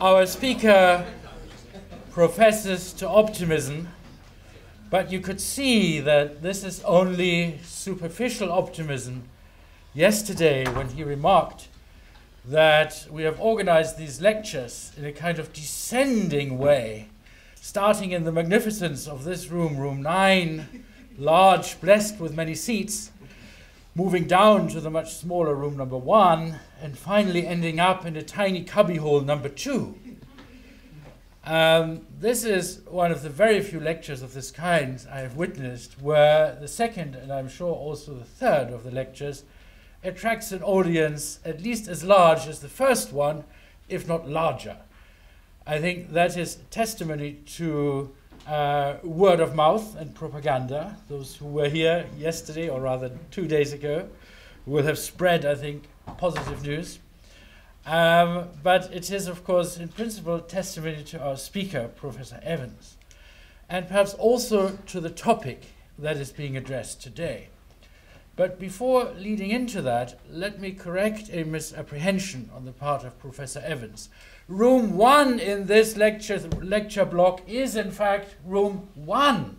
Our speaker professes to optimism, but you could see that this is only superficial optimism. Yesterday when he remarked that we have organized these lectures in a kind of descending way, starting in the magnificence of this room, room 9, large, blessed with many seats, moving down to the much smaller room number 1, and finally ending up in a tiny cubbyhole number 2. Um, this is one of the very few lectures of this kind I have witnessed where the second, and I'm sure also the third of the lectures, attracts an audience at least as large as the first one, if not larger. I think that is testimony to uh, word of mouth and propaganda. Those who were here yesterday, or rather two days ago, will have spread, I think, positive news. Um, but it is, of course, in principle, testimony to our speaker, Professor Evans, and perhaps also to the topic that is being addressed today. But before leading into that, let me correct a misapprehension on the part of Professor Evans. Room one in this lecture, lecture block is, in fact, room one.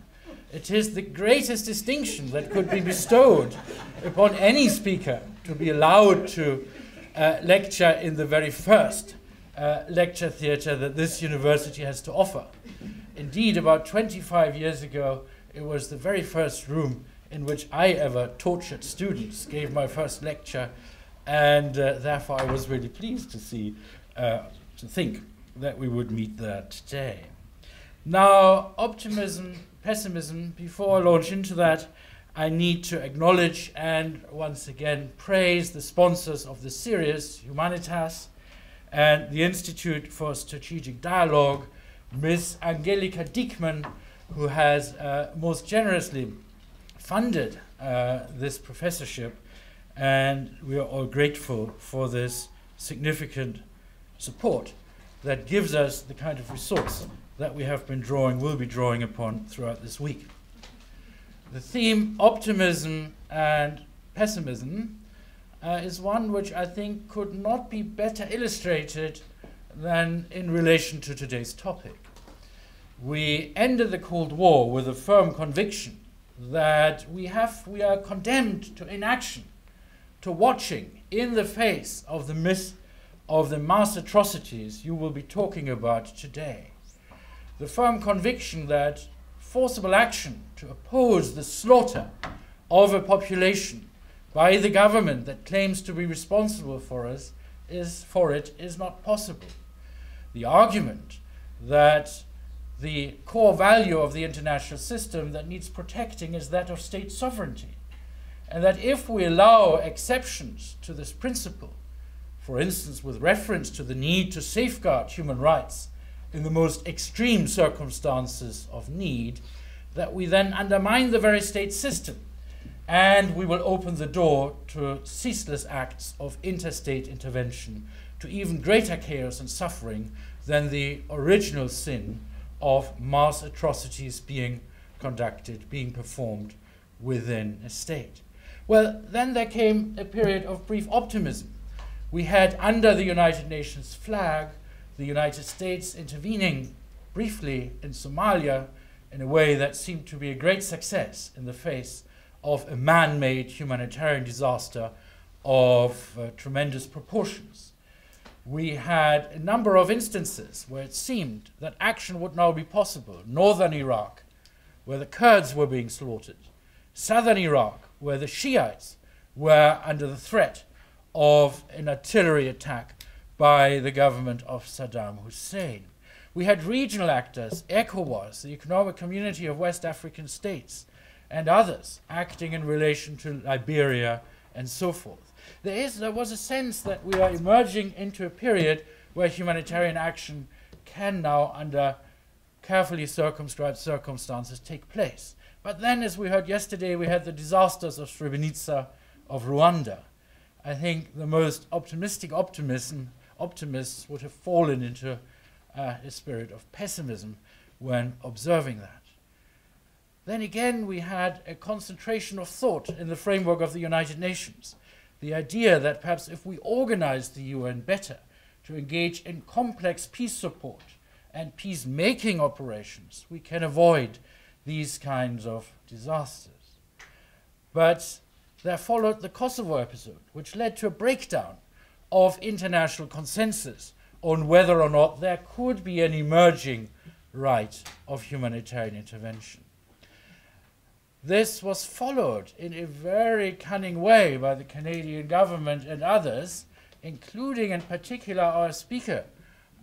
It is the greatest distinction that could be bestowed upon any speaker to be allowed to uh, lecture in the very first uh, lecture theatre that this university has to offer. Indeed, about 25 years ago, it was the very first room in which I ever tortured students, gave my first lecture, and uh, therefore I was really pleased to see, uh, to think that we would meet there today. Now, optimism, pessimism, before I launch into that, I need to acknowledge and once again praise the sponsors of the series, Humanitas, and the Institute for Strategic Dialogue, Ms. Angelika Diekmann, who has uh, most generously funded uh, this professorship, and we are all grateful for this significant support that gives us the kind of resource that we have been drawing, will be drawing upon throughout this week. The theme, optimism and pessimism, uh, is one which I think could not be better illustrated than in relation to today's topic. We ended the Cold War with a firm conviction that we have we are condemned to inaction, to watching in the face of the myth of the mass atrocities you will be talking about today. The firm conviction that forcible action to oppose the slaughter of a population by the government that claims to be responsible for us is for it is not possible. The argument that the core value of the international system that needs protecting is that of state sovereignty. And that if we allow exceptions to this principle, for instance, with reference to the need to safeguard human rights in the most extreme circumstances of need, that we then undermine the very state system and we will open the door to ceaseless acts of interstate intervention, to even greater chaos and suffering than the original sin of mass atrocities being conducted, being performed within a state. Well, then there came a period of brief optimism. We had under the United Nations flag the United States intervening briefly in Somalia in a way that seemed to be a great success in the face of a man made humanitarian disaster of uh, tremendous proportions we had a number of instances where it seemed that action would now be possible. Northern Iraq, where the Kurds were being slaughtered. Southern Iraq, where the Shiites were under the threat of an artillery attack by the government of Saddam Hussein. We had regional actors, ECOWAS, the Economic Community of West African States, and others acting in relation to Liberia and so forth there, is, there was a sense that we are emerging into a period where humanitarian action can now, under carefully circumscribed circumstances, take place. But then, as we heard yesterday, we had the disasters of Srebrenica, of Rwanda. I think the most optimistic optimism, optimists would have fallen into uh, a spirit of pessimism when observing that. Then again, we had a concentration of thought in the framework of the United Nations the idea that perhaps if we organize the UN better to engage in complex peace support and peacemaking operations, we can avoid these kinds of disasters. But there followed the Kosovo episode, which led to a breakdown of international consensus on whether or not there could be an emerging right of humanitarian intervention. This was followed in a very cunning way by the Canadian government and others, including in particular our speaker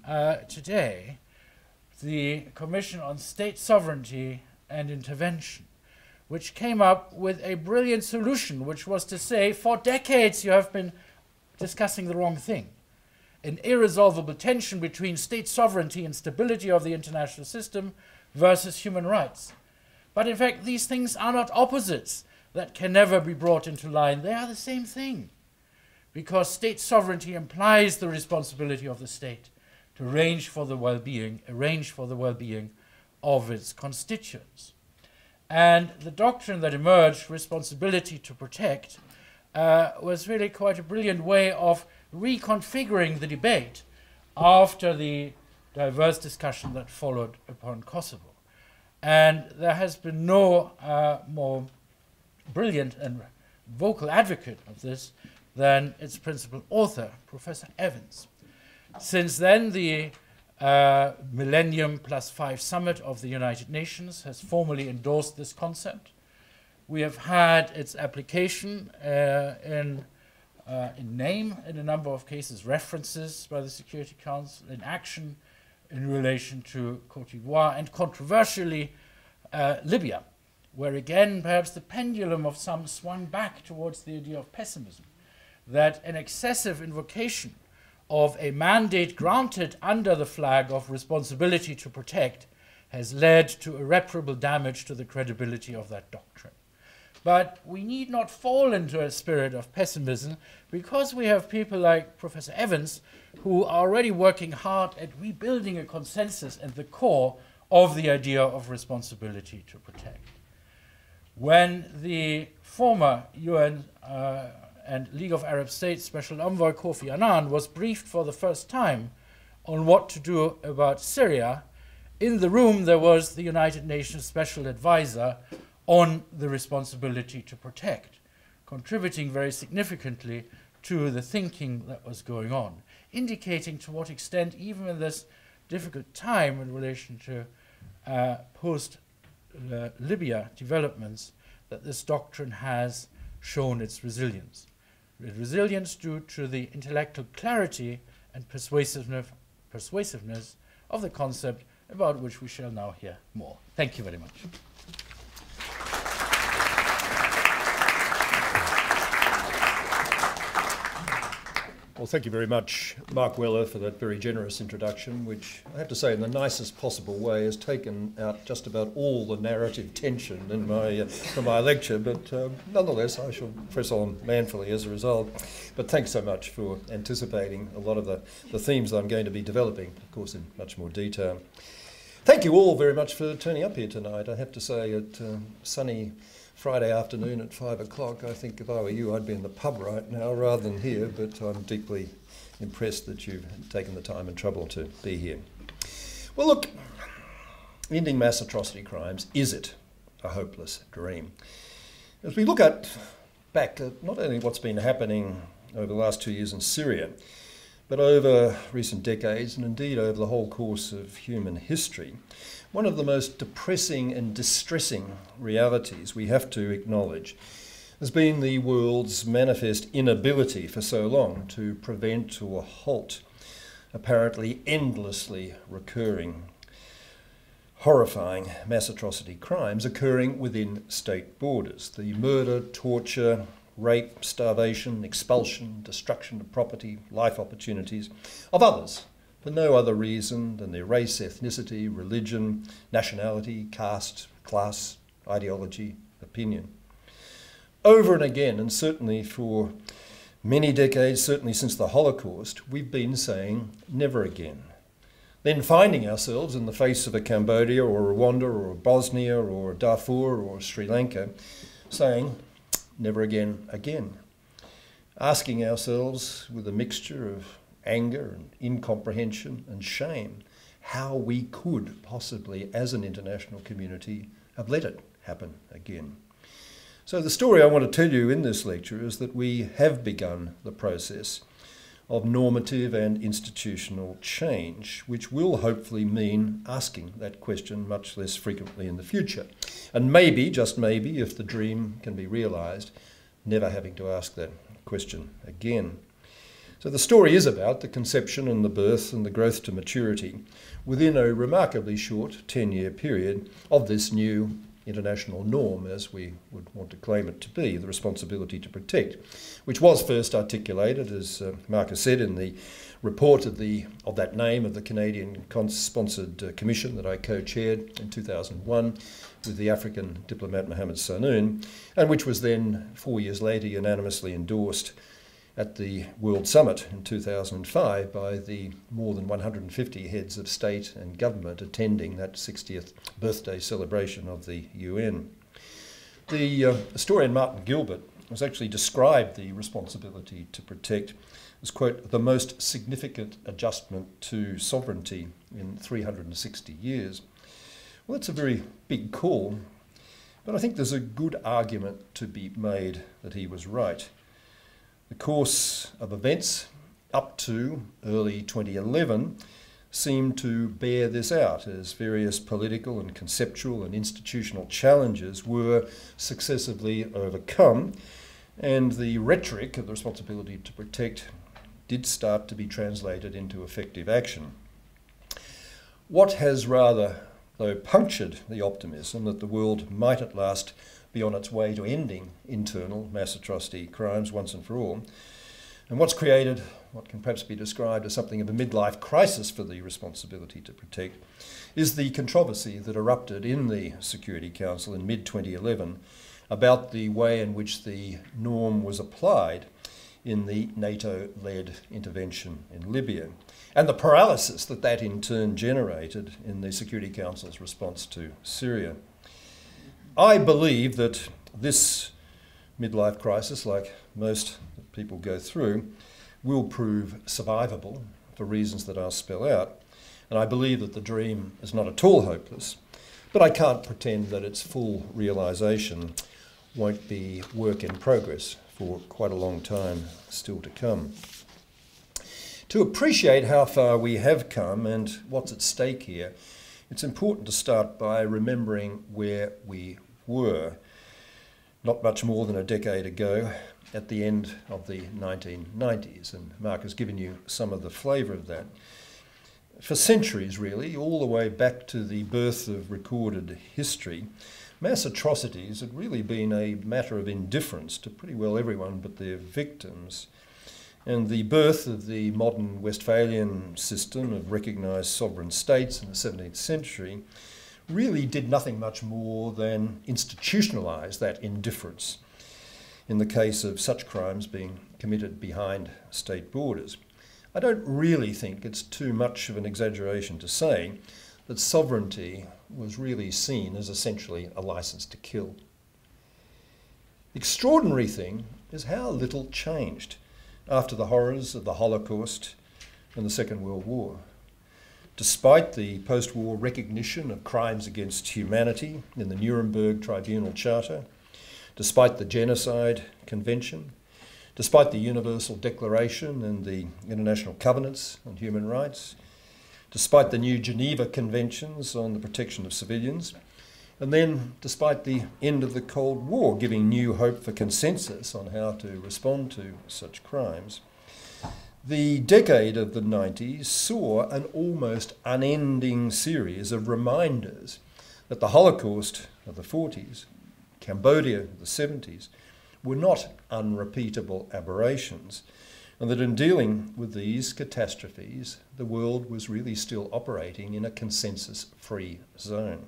uh, today, the Commission on State Sovereignty and Intervention, which came up with a brilliant solution, which was to say, for decades you have been discussing the wrong thing. An irresolvable tension between state sovereignty and stability of the international system versus human rights. But in fact, these things are not opposites that can never be brought into line. They are the same thing. Because state sovereignty implies the responsibility of the state to arrange for the well-being, arrange for the well-being of its constituents. And the doctrine that emerged, responsibility to protect, uh, was really quite a brilliant way of reconfiguring the debate after the diverse discussion that followed upon Kosovo. And there has been no uh, more brilliant and vocal advocate of this than its principal author, Professor Evans. Since then, the uh, Millennium Plus Five Summit of the United Nations has formally endorsed this concept. We have had its application uh, in, uh, in name in a number of cases, references by the Security Council, in action in relation to Cote d'Ivoire, and controversially, uh, Libya, where again perhaps the pendulum of some swung back towards the idea of pessimism, that an excessive invocation of a mandate granted under the flag of responsibility to protect has led to irreparable damage to the credibility of that doctrine. But we need not fall into a spirit of pessimism because we have people like Professor Evans who are already working hard at rebuilding a consensus at the core of the idea of responsibility to protect. When the former UN uh, and League of Arab States Special Envoy Kofi Annan was briefed for the first time on what to do about Syria, in the room there was the United Nations Special Advisor on the responsibility to protect, contributing very significantly to the thinking that was going on, indicating to what extent, even in this difficult time in relation to uh, post uh, developments, that this doctrine has shown its resilience. Resilience due to the intellectual clarity and persuasiveness, persuasiveness of the concept about which we shall now hear more. Thank you very much. Well, thank you very much, Marc Weller, for that very generous introduction, which I have to say, in the nicest possible way, has taken out just about all the narrative tension in my uh, from my lecture. But um, nonetheless, I shall press on manfully as a result. But thanks so much for anticipating a lot of the, the themes that I'm going to be developing, of course, in much more detail. Thank you all very much for turning up here tonight. I have to say, at uh, sunny Friday afternoon at five o'clock. I think if I were you, I'd be in the pub right now rather than here, but I'm deeply impressed that you've taken the time and trouble to be here. Well, look, ending mass atrocity crimes, is it a hopeless dream? As we look at back at not only what's been happening over the last two years in Syria, but over recent decades and indeed over the whole course of human history, one of the most depressing and distressing realities we have to acknowledge has been the world's manifest inability for so long to prevent or halt apparently endlessly recurring horrifying mass atrocity crimes occurring within state borders. The murder, torture, rape, starvation, expulsion, destruction of property, life opportunities of others for no other reason than their race, ethnicity, religion, nationality, caste, class, ideology, opinion. Over and again, and certainly for many decades, certainly since the Holocaust, we've been saying never again. Then finding ourselves in the face of a Cambodia or Rwanda or Bosnia or Darfur or Sri Lanka saying never again again. Asking ourselves with a mixture of anger and incomprehension and shame how we could possibly, as an international community, have let it happen again. So, the story I want to tell you in this lecture is that we have begun the process of normative and institutional change, which will hopefully mean asking that question much less frequently in the future. And maybe, just maybe, if the dream can be realised, never having to ask that question again. So the story is about the conception and the birth and the growth to maturity within a remarkably short 10 year period of this new international norm, as we would want to claim it to be, the responsibility to protect, which was first articulated, as uh, Marcus said, in the report of, the, of that name of the Canadian sponsored uh, commission that I co chaired in 2001 with the African diplomat Mohamed Sahnoun, and which was then, four years later, unanimously endorsed at the World Summit in 2005 by the more than 150 heads of state and government attending that 60th birthday celebration of the UN. The uh, historian Martin Gilbert has actually described the responsibility to protect as, quote, the most significant adjustment to sovereignty in 360 years. Well, that's a very big call, but I think there's a good argument to be made that he was right. The course of events up to early 2011 seemed to bear this out as various political and conceptual and institutional challenges were successively overcome, and the rhetoric of the responsibility to protect did start to be translated into effective action. What has rather, though, punctured the optimism that the world might at last be on its way to ending internal mass atrocity crimes once and for all. And what's created what can perhaps be described as something of a midlife crisis for the responsibility to protect is the controversy that erupted in the Security Council in mid 2011 about the way in which the norm was applied in the NATO led intervention in Libya, and the paralysis that that in turn generated in the Security Council's response to Syria. I believe that this midlife crisis, like most people go through, will prove survivable for reasons that I'll spell out. And I believe that the dream is not at all hopeless, but I can't pretend that its full realisation won't be work in progress for quite a long time still to come. To appreciate how far we have come and what's at stake here, it's important to start by remembering where we were not much more than a decade ago at the end of the 1990s. And Marc has given you some of the flavour of that. For centuries, really, all the way back to the birth of recorded history, mass atrocities had really been a matter of indifference to pretty well everyone but their victims. And the birth of the modern Westphalian system of recognised sovereign states in the 17th century really did nothing much more than institutionalise that indifference in the case of such crimes being committed behind state borders. I don't really think it's too much of an exaggeration to say that sovereignty was really seen as essentially a license to kill. The extraordinary thing is how little changed after the horrors of the Holocaust and the Second World War. Despite the post war recognition of crimes against humanity in the Nuremberg Tribunal Charter, despite the Genocide Convention, despite the Universal Declaration and the International Covenants on Human Rights, despite the new Geneva Conventions on the protection of civilians, and then despite the end of the Cold War giving new hope for consensus on how to respond to such crimes. The decade of the 90s saw an almost unending series of reminders that the Holocaust of the 40s, Cambodia of the 70s, were not unrepeatable aberrations, and that in dealing with these catastrophes, the world was really still operating in a consensus free zone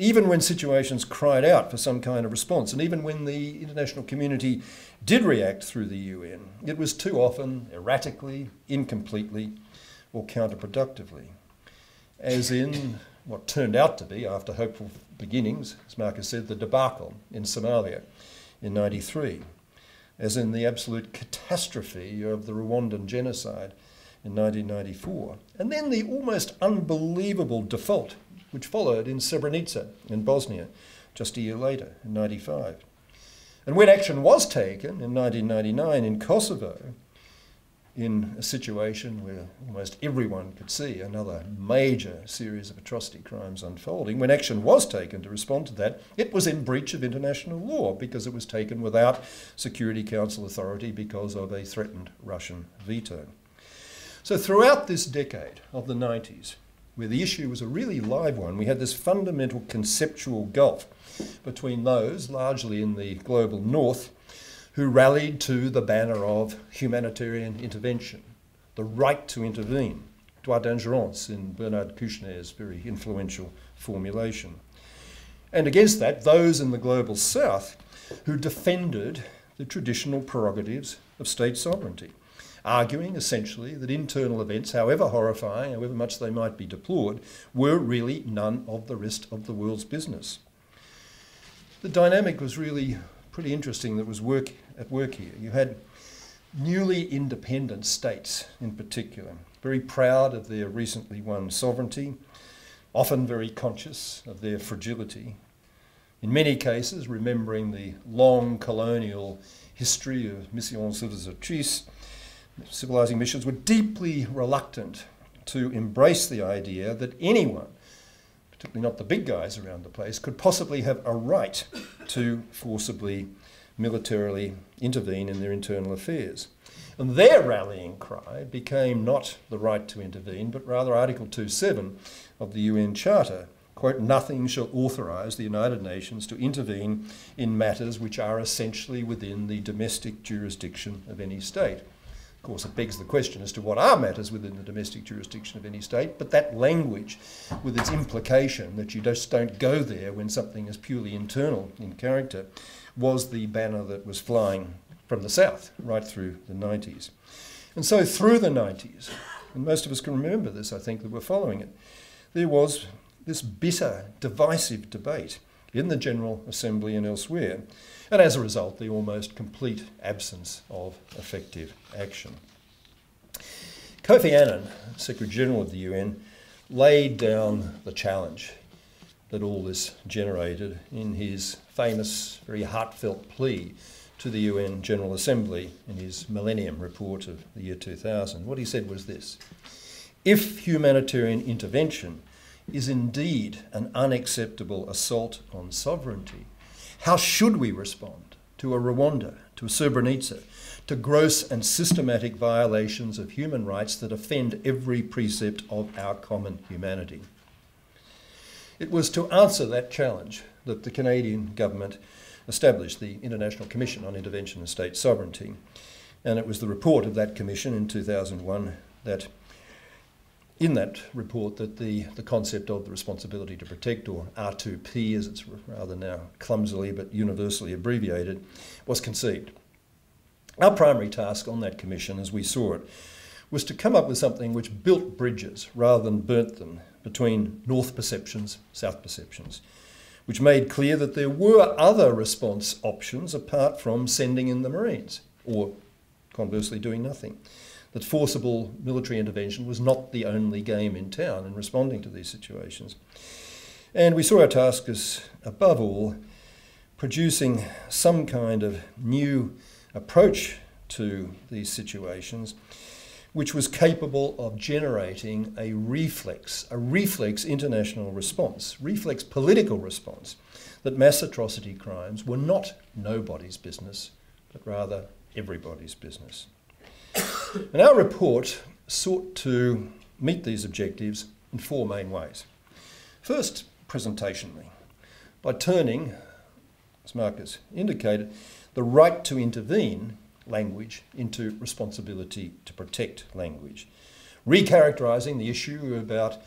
even when situations cried out for some kind of response, and even when the international community did react through the UN, it was too often erratically, incompletely, or counterproductively. As in what turned out to be, after hopeful beginnings, as Marcus said, the debacle in Somalia in 93. as in the absolute catastrophe of the Rwandan genocide in 1994, and then the almost unbelievable default which followed in Srebrenica in Bosnia just a year later in 95. And when action was taken in 1999 in Kosovo, in a situation where almost everyone could see another major series of atrocity crimes unfolding, when action was taken to respond to that, it was in breach of international law because it was taken without Security Council authority because of a threatened Russian veto. So, throughout this decade of the 90s, where the issue was a really live one, we had this fundamental conceptual gulf between those, largely in the global north, who rallied to the banner of humanitarian intervention, the right to intervene, droit d'ingérence in Bernard Kouchner's very influential formulation. And against that, those in the global south who defended the traditional prerogatives of state sovereignty, arguing essentially that internal events, however horrifying, however much they might be deplored, were really none of the rest of the world's business. The dynamic was really pretty interesting that was work at work here. You had newly independent states in particular, very proud of their recently won sovereignty, often very conscious of their fragility. In many cases, remembering the long colonial history of missions civilisatrices, civilizing missions were deeply reluctant to embrace the idea that anyone, particularly not the big guys around the place, could possibly have a right to forcibly militarily intervene in their internal affairs. And their rallying cry became not the right to intervene, but rather Article 2.7 of the UN Charter. Quote, nothing shall authorise the United Nations to intervene in matters which are essentially within the domestic jurisdiction of any state. Of course, it begs the question as to what are matters within the domestic jurisdiction of any state, but that language, with its implication that you just don't go there when something is purely internal in character, was the banner that was flying from the south right through the 90s. And so through the 90s, and most of us can remember this, I think, that were following it, there was this bitter, divisive debate in the General Assembly and elsewhere, and as a result, the almost complete absence of effective action. Kofi Annan, Secretary General of the UN, laid down the challenge that all this generated in his famous, very heartfelt plea to the UN General Assembly in his Millennium Report of the year 2000. What he said was this If humanitarian intervention is indeed an unacceptable assault on sovereignty, how should we respond to a Rwanda, to a Srebrenica, to gross and systematic violations of human rights that offend every precept of our common humanity? It was to answer that challenge that the Canadian government established the International Commission on Intervention and State Sovereignty. And it was the report of that commission in 2001 that, in that report, that the, the concept of the responsibility to protect, or R2P as it's rather now clumsily but universally abbreviated, was conceived. Our primary task on that commission, as we saw it, was to come up with something which built bridges rather than burnt them between North perceptions, South perceptions, which made clear that there were other response options apart from sending in the Marines, or conversely, doing nothing. That forcible military intervention was not the only game in town in responding to these situations. And we saw our task as, above all, producing some kind of new approach to these situations which was capable of generating a reflex, a reflex international response, reflex political response, that mass atrocity crimes were not nobody's business, but rather everybody's business. and our report sought to meet these objectives in four main ways. First, presentationally, by turning, as Marcus indicated, the right to intervene language into responsibility to protect language. Recharacterising the issue about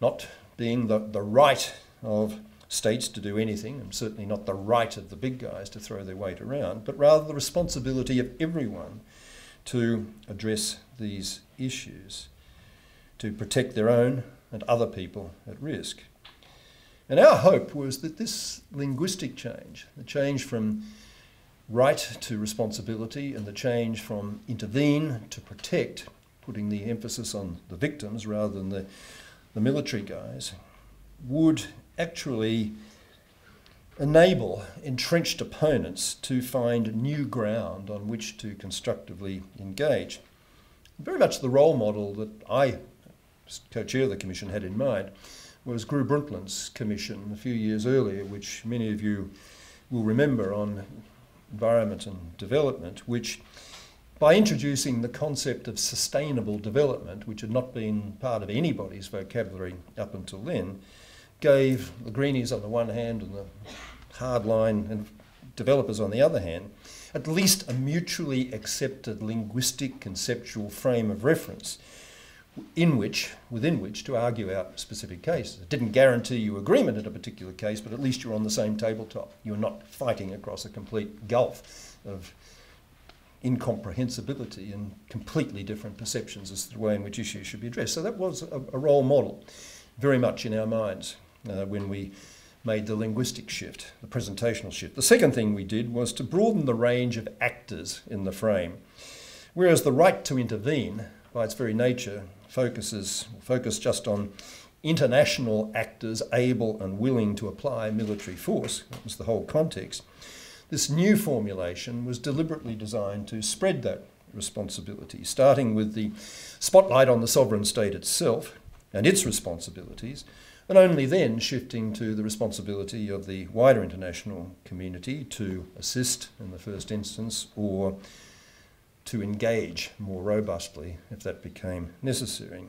not being the, the right of states to do anything, and certainly not the right of the big guys to throw their weight around, but rather the responsibility of everyone to address these issues, to protect their own and other people at risk. And our hope was that this linguistic change, the change from right to responsibility and the change from intervene to protect, putting the emphasis on the victims rather than the, the military guys, would actually enable entrenched opponents to find new ground on which to constructively engage. Very much the role model that I, co-chair of the commission, had in mind was Gro Brundtland's commission a few years earlier, which many of you will remember on environment and development, which by introducing the concept of sustainable development, which had not been part of anybody's vocabulary up until then, gave the greenies on the one hand and the hardline and developers on the other hand at least a mutually accepted linguistic conceptual frame of reference in which, within which, to argue out specific cases. It didn't guarantee you agreement in a particular case, but at least you're on the same tabletop. You're not fighting across a complete gulf of incomprehensibility and completely different perceptions as to the way in which issues should be addressed. So that was a, a role model very much in our minds uh, when we made the linguistic shift, the presentational shift. The second thing we did was to broaden the range of actors in the frame. Whereas the right to intervene, by its very nature, focuses focus just on international actors able and willing to apply military force. That was the whole context. This new formulation was deliberately designed to spread that responsibility, starting with the spotlight on the sovereign state itself and its responsibilities, and only then shifting to the responsibility of the wider international community to assist in the first instance or to engage more robustly if that became necessary.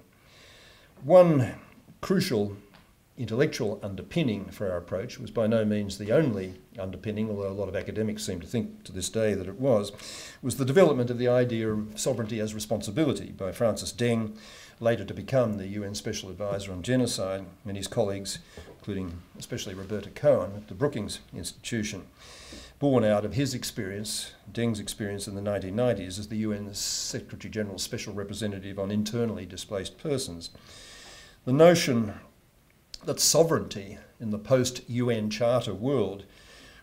One crucial intellectual underpinning for our approach was by no means the only underpinning, although a lot of academics seem to think to this day that it was, was the development of the idea of sovereignty as responsibility by Francis Deng, later to become the UN Special Advisor on Genocide, and his colleagues, including especially Roberta Cohen at the Brookings Institution born out of his experience, Deng's experience in the 1990s as the UN Secretary General's Special Representative on Internally Displaced Persons. The notion that sovereignty in the post UN Charter world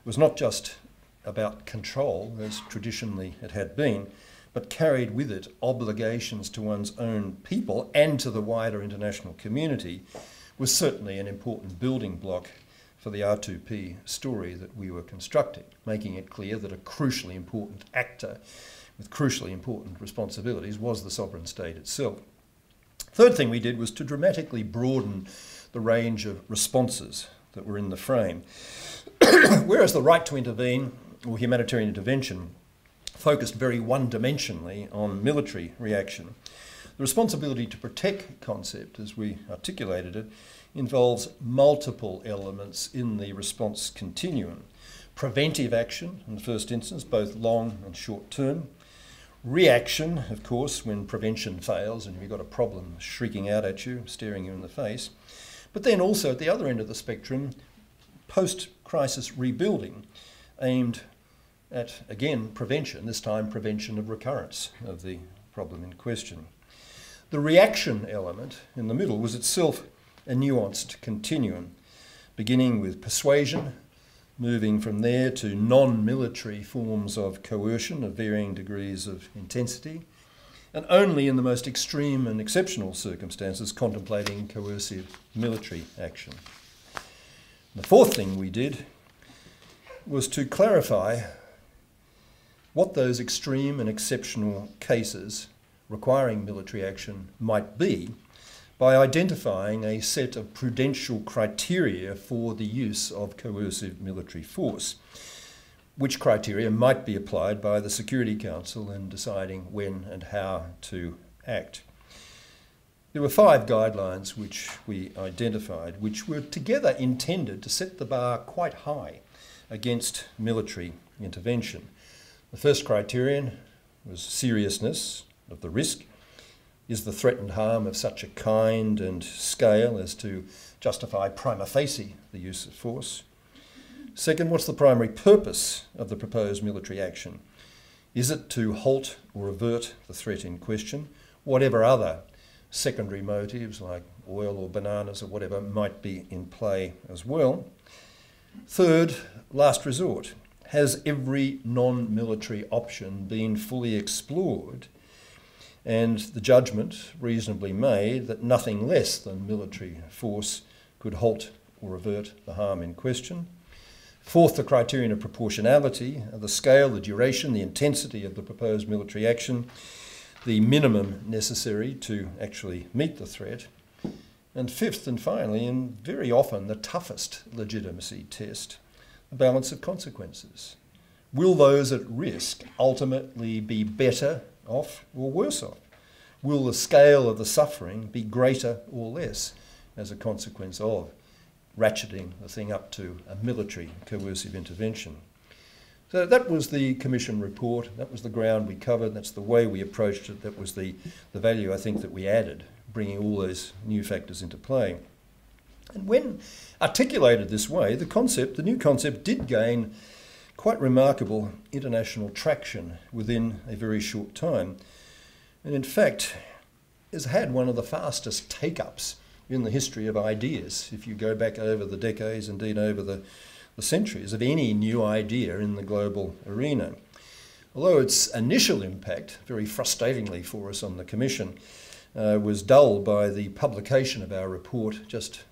was not just about control, as traditionally it had been, but carried with it obligations to one's own people and to the wider international community, was certainly an important building block for the R2P story that we were constructing, making it clear that a crucially important actor with crucially important responsibilities was the sovereign state itself. Third thing we did was to dramatically broaden the range of responses that were in the frame. Whereas the right to intervene or humanitarian intervention focused very one dimensionally on military reaction, the responsibility to protect concept, as we articulated it, involves multiple elements in the response continuum. Preventive action, in the first instance, both long and short term. Reaction, of course, when prevention fails and you've got a problem shrieking out at you, staring you in the face. But then also at the other end of the spectrum, post crisis rebuilding, aimed at, again, prevention, this time prevention of recurrence of the problem in question. The reaction element in the middle was itself a nuanced continuum, beginning with persuasion, moving from there to non military forms of coercion of varying degrees of intensity, and only in the most extreme and exceptional circumstances contemplating coercive military action. The fourth thing we did was to clarify what those extreme and exceptional cases requiring military action might be by identifying a set of prudential criteria for the use of coercive military force, which criteria might be applied by the Security Council in deciding when and how to act. There were five guidelines which we identified, which were together intended to set the bar quite high against military intervention. The first criterion was seriousness of the risk. Is the threatened harm of such a kind and scale as to justify prima facie the use of force? Second, what's the primary purpose of the proposed military action? Is it to halt or avert the threat in question, whatever other secondary motives like oil or bananas or whatever might be in play as well? Third, last resort. Has every non military option been fully explored? And the judgment reasonably made that nothing less than military force could halt or avert the harm in question. Fourth, the criterion of proportionality, uh, the scale, the duration, the intensity of the proposed military action, the minimum necessary to actually meet the threat. And fifth and finally, and very often the toughest legitimacy test, the balance of consequences. Will those at risk ultimately be better off or worse off? Will the scale of the suffering be greater or less as a consequence of ratcheting the thing up to a military coercive intervention. So that was the Commission report, that was the ground we covered, that's the way we approached it, that was the, the value I think that we added, bringing all those new factors into play. And when articulated this way, the concept, the new concept, did gain quite remarkable international traction within a very short time. And in fact, has had one of the fastest take ups in the history of ideas, if you go back over the decades, indeed over the, the centuries, of any new idea in the global arena. Although its initial impact, very frustratingly for us on the Commission, uh, was dulled by the publication of our report just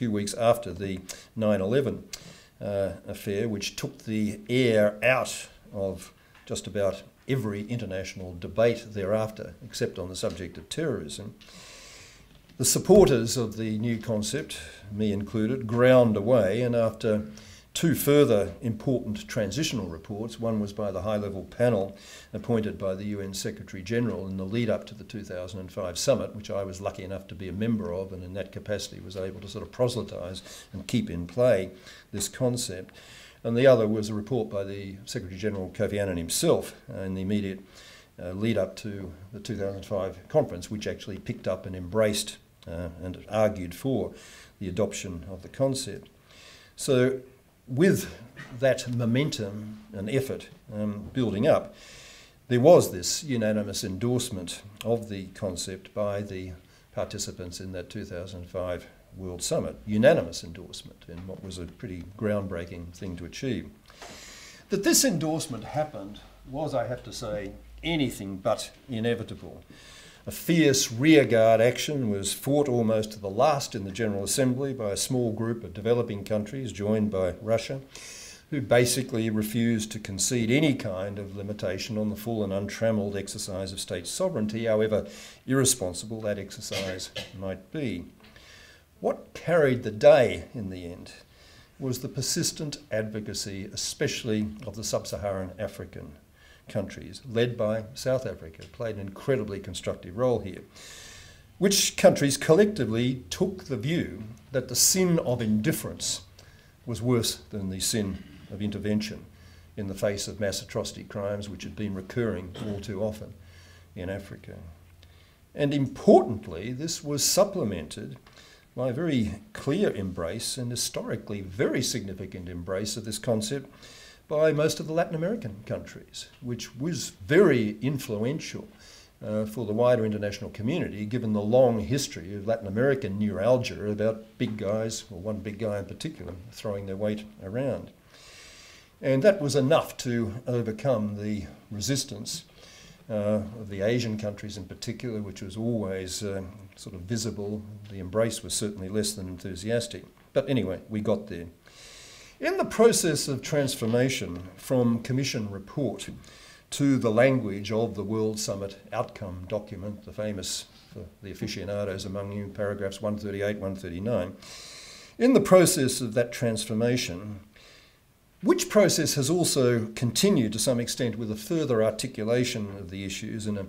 few weeks after the 9 11 uh, affair, which took the air out of just about every international debate thereafter, except on the subject of terrorism. The supporters of the new concept, me included, ground away, and after two further important transitional reports, one was by the high level panel appointed by the UN Secretary General in the lead up to the 2005 summit, which I was lucky enough to be a member of, and in that capacity was able to sort of proselytise and keep in play this concept. And the other was a report by the Secretary General Kofi Annan himself in the immediate uh, lead up to the 2005 conference, which actually picked up and embraced uh, and argued for the adoption of the concept. So, with that momentum and effort um, building up, there was this unanimous endorsement of the concept by the participants in that 2005 World Summit. Unanimous endorsement in what was a pretty groundbreaking thing to achieve. That this endorsement happened was, I have to say, anything but inevitable. A fierce rearguard action was fought almost to the last in the General Assembly by a small group of developing countries joined by Russia, who basically refused to concede any kind of limitation on the full and untrammelled exercise of state sovereignty, however irresponsible that exercise might be. What carried the day in the end was the persistent advocacy, especially of the sub Saharan African countries, led by South Africa, played an incredibly constructive role here, which countries collectively took the view that the sin of indifference was worse than the sin of intervention in the face of mass atrocity crimes which had been recurring all too often in Africa. And importantly, this was supplemented by a very clear embrace and historically very significant embrace of this concept by most of the Latin American countries, which was very influential uh, for the wider international community, given the long history of Latin American neuralgia about big guys, or one big guy in particular, throwing their weight around. And that was enough to overcome the resistance uh, of the Asian countries in particular, which was always uh, sort of visible. The embrace was certainly less than enthusiastic. But anyway, we got there. In the process of transformation from Commission report to the language of the World Summit outcome document, the famous for the aficionados among you, paragraphs 138, 139, in the process of that transformation, which process has also continued to some extent with a further articulation of the issues in a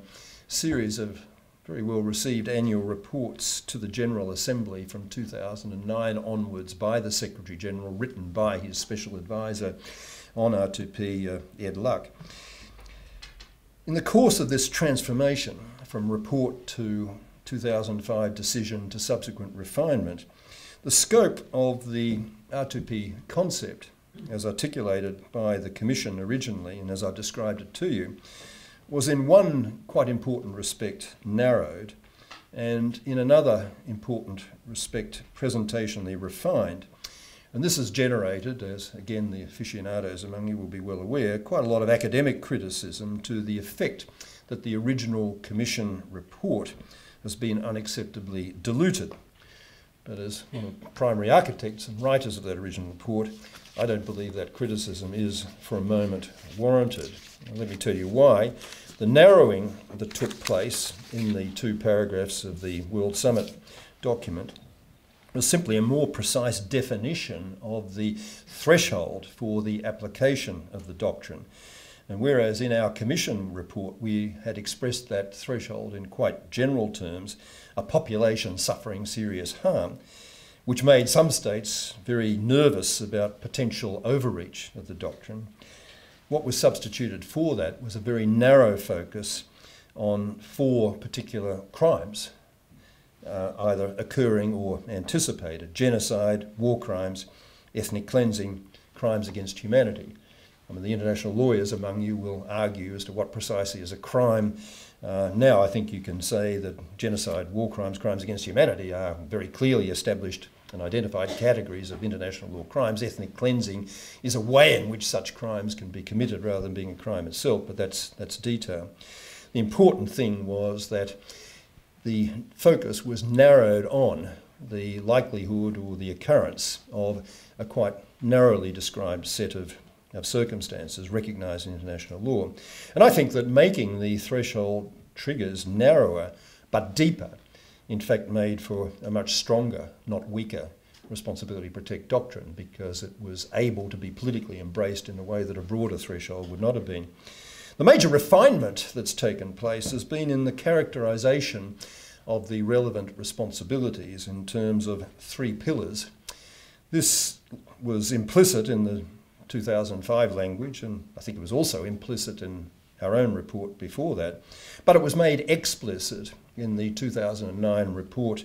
series of very well received annual reports to the General Assembly from 2009 onwards by the Secretary General, written by his special advisor on R2P, uh, Ed Luck. In the course of this transformation from report to 2005 decision to subsequent refinement, the scope of the R2P concept, as articulated by the Commission originally and as I've described it to you, was in one quite important respect narrowed and in another important respect presentationally refined And this has generated, as again the aficionados among you will be well aware, quite a lot of academic criticism to the effect that the original Commission report has been unacceptably diluted. But as one of the primary architects and writers of that original report, I don't believe that criticism is for a moment warranted. let me tell you why. The narrowing that took place in the two paragraphs of the World Summit document was simply a more precise definition of the threshold for the application of the doctrine. And whereas in our Commission report we had expressed that threshold in quite general terms, a population suffering serious harm, which made some states very nervous about potential overreach of the doctrine, what was substituted for that was a very narrow focus on four particular crimes uh, either occurring or anticipated genocide, war crimes, ethnic cleansing, crimes against humanity. I mean, the international lawyers among you will argue as to what precisely is a crime. Uh, now, I think you can say that genocide, war crimes, crimes against humanity are very clearly established and identified categories of international law crimes. Ethnic cleansing is a way in which such crimes can be committed rather than being a crime itself, but that's, that's detail. The important thing was that the focus was narrowed on the likelihood or the occurrence of a quite narrowly described set of, of circumstances recognised in international law. And I think that making the threshold triggers narrower but deeper, in fact, made for a much stronger, not weaker, responsibility protect doctrine because it was able to be politically embraced in a way that a broader threshold would not have been. The major refinement that's taken place has been in the characterisation of the relevant responsibilities in terms of three pillars. This was implicit in the 2005 language, and I think it was also implicit in our own report before that, but it was made explicit in the 2009 report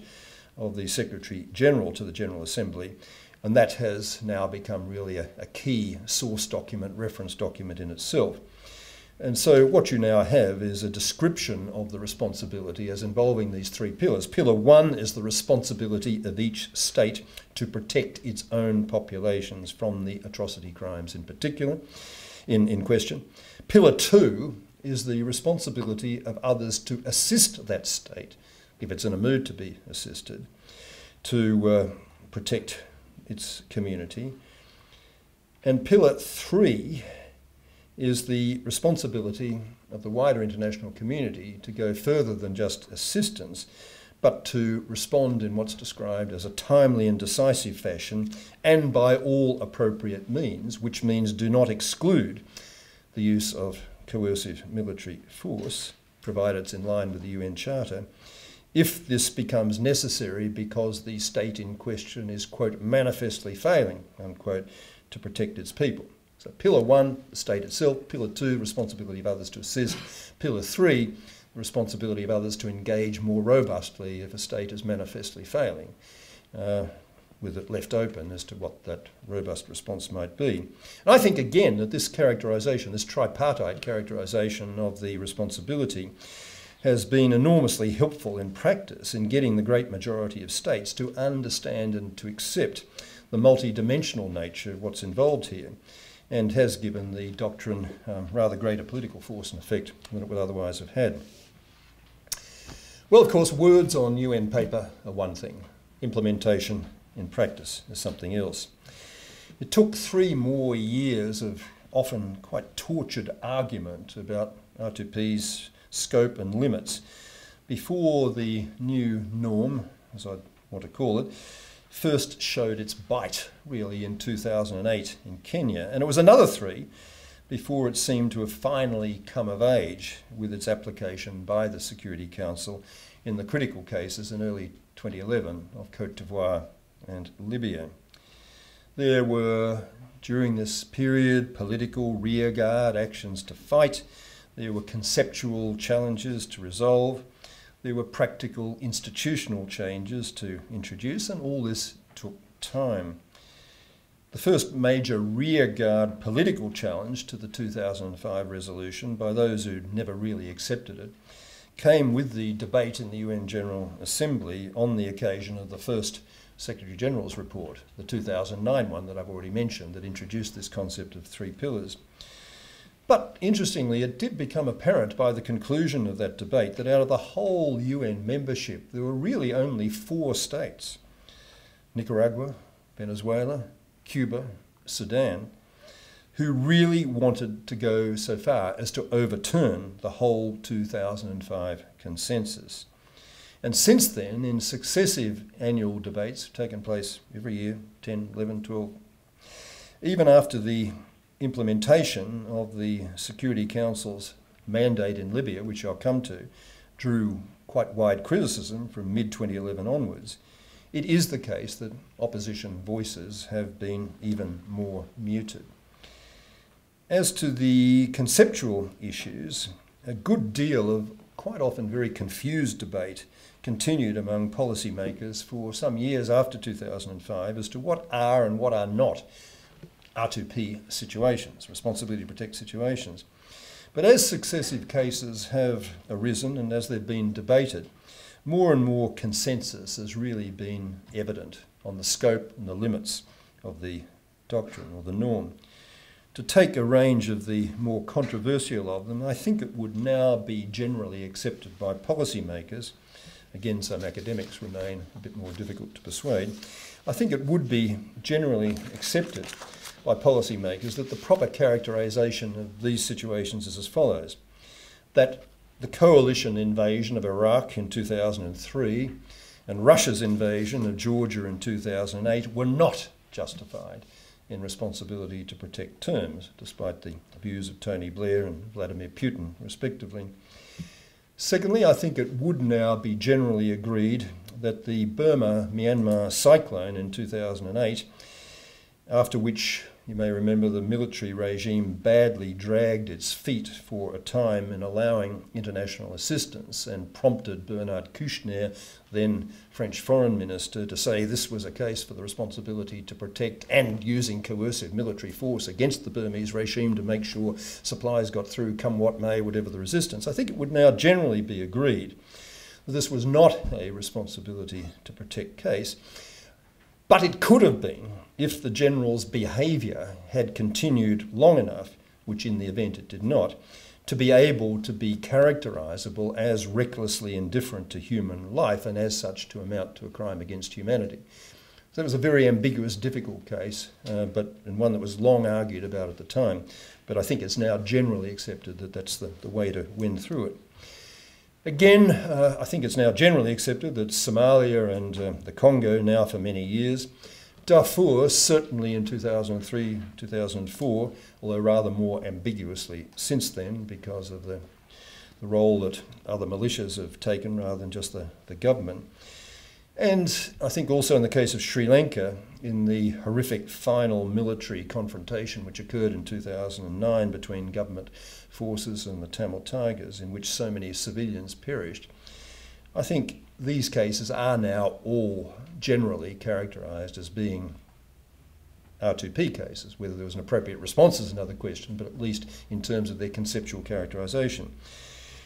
of the Secretary General to the General Assembly, and that has now become really a, a key source document, reference document in itself. And so, what you now have is a description of the responsibility as involving these three pillars. Pillar one is the responsibility of each state to protect its own populations from the atrocity crimes in particular, in, in question. Pillar two is the responsibility of others to assist that state, if it's in a mood to be assisted, to uh, protect its community. And pillar three is the responsibility of the wider international community to go further than just assistance, but to respond in what's described as a timely and decisive fashion and by all appropriate means, which means do not exclude the use of coercive military force, provided it's in line with the UN Charter, if this becomes necessary because the state in question is, quote, manifestly failing, unquote, to protect its people. So pillar one, the state itself. Pillar two, responsibility of others to assist. Pillar three, responsibility of others to engage more robustly if a state is manifestly failing, uh, with it left open as to what that robust response might be. And I think again that this characterisation, this tripartite characterisation of the responsibility, has been enormously helpful in practice in getting the great majority of states to understand and to accept the multidimensional nature of what's involved here and has given the doctrine um, rather greater political force and effect than it would otherwise have had. Well, of course, words on UN paper are one thing, implementation in practice is something else. It took three more years of often quite tortured argument about R2P's scope and limits before the new norm, as I want to call it, first showed its bite, really, in 2008 in Kenya. And it was another three before it seemed to have finally come of age with its application by the Security Council in the critical cases in early 2011 of Cote d'Ivoire and Libya. There were, during this period, political rearguard actions to fight, there were conceptual challenges to resolve, there were practical institutional changes to introduce, and all this took time. The first major rearguard political challenge to the 2005 resolution by those who never really accepted it came with the debate in the UN General Assembly on the occasion of the first Secretary General's report, the 2009 one that I've already mentioned, that introduced this concept of three pillars. But interestingly, it did become apparent by the conclusion of that debate that out of the whole UN membership, there were really only four states Nicaragua, Venezuela, Cuba, Sudan who really wanted to go so far as to overturn the whole 2005 consensus. And since then, in successive annual debates taken place every year 10, 11, 12, even after the implementation of the Security Council's mandate in Libya, which I'll come to, drew quite wide criticism from mid 2011 onwards, it is the case that opposition voices have been even more muted. As to the conceptual issues, a good deal of quite often very confused debate continued among policymakers for some years after 2005 as to what are and what are not R2P situations, responsibility to protect situations. But as successive cases have arisen and as they've been debated, more and more consensus has really been evident on the scope and the limits of the doctrine or the norm. To take a range of the more controversial of them, I think it would now be generally accepted by policymakers. Again, some academics remain a bit more difficult to persuade. I think it would be generally accepted by policymakers that the proper characterisation of these situations is as follows that the coalition invasion of Iraq in 2003 and Russia's invasion of Georgia in 2008 were not justified in responsibility to protect terms, despite the views of Tony Blair and Vladimir Putin, respectively. Secondly, I think it would now be generally agreed that the Burma Myanmar cyclone in 2008, after which you may remember the military regime badly dragged its feet for a time in allowing international assistance and prompted Bernard Kouchner, then French foreign minister, to say this was a case for the responsibility to protect and using coercive military force against the Burmese regime to make sure supplies got through, come what may, whatever the resistance. I think it would now generally be agreed that this was not a responsibility to protect case, but it could have been if the general's behaviour had continued long enough, which in the event it did not, to be able to be characterisable as recklessly indifferent to human life and as such to amount to a crime against humanity. So it was a very ambiguous, difficult case, uh, but and one that was long argued about at the time. But I think it's now generally accepted that that's the, the way to win through it. Again, uh, I think it's now generally accepted that Somalia and uh, the Congo, now for many years, Darfur, certainly in 2003, 2004, although rather more ambiguously since then because of the, the role that other militias have taken rather than just the, the government. And I think also in the case of Sri Lanka, in the horrific final military confrontation which occurred in 2009 between government forces and the Tamil Tigers, in which so many civilians perished, I think these cases are now all generally characterised as being R2P cases. Whether there was an appropriate response is another question, but at least in terms of their conceptual characterisation.